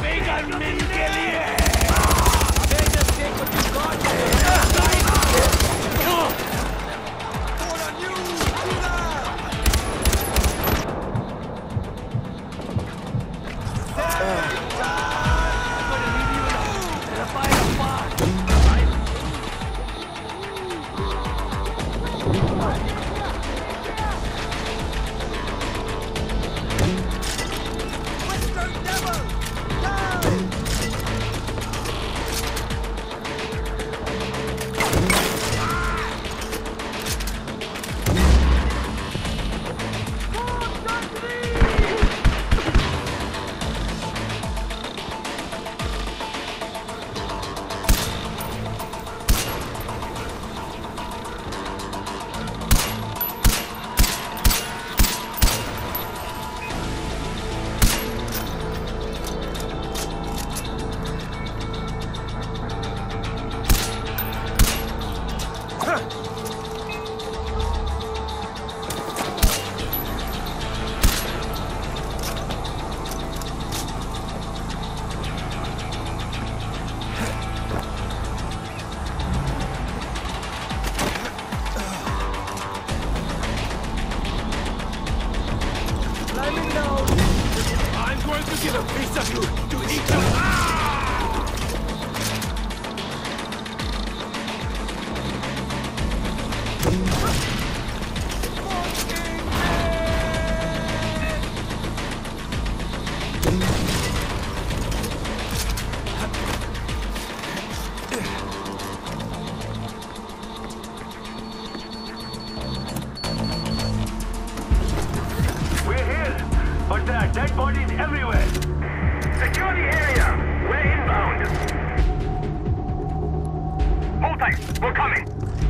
Vegan men के लिए stuff to eat your... Ah! We're coming.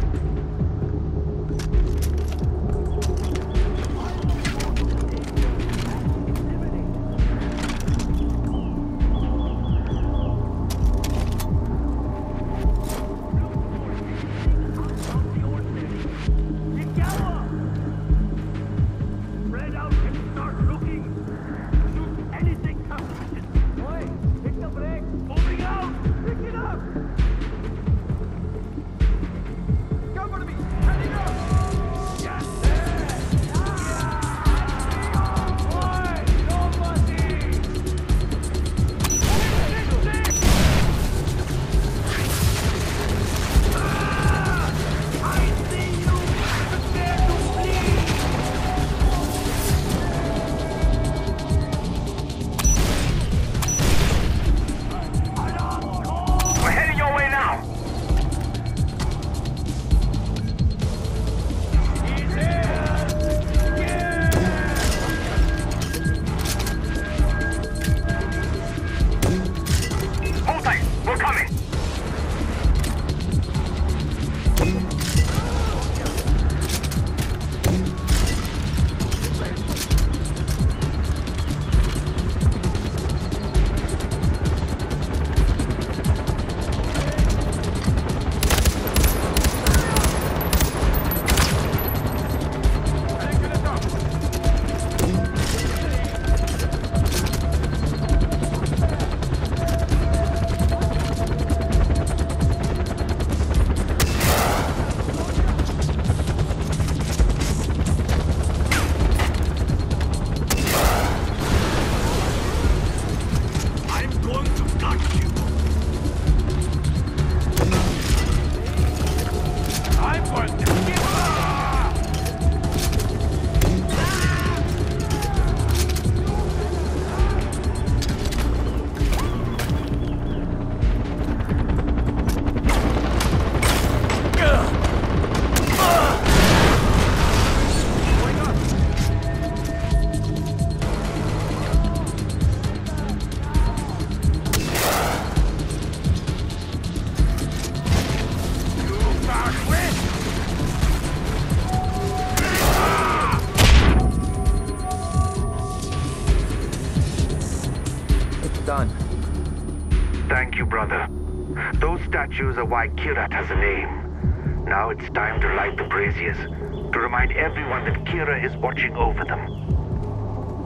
statues why Kira has a name. Now it's time to light the braziers, to remind everyone that Kira is watching over them.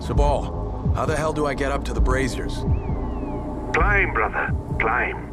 Sabal, how the hell do I get up to the braziers? Climb, brother, climb.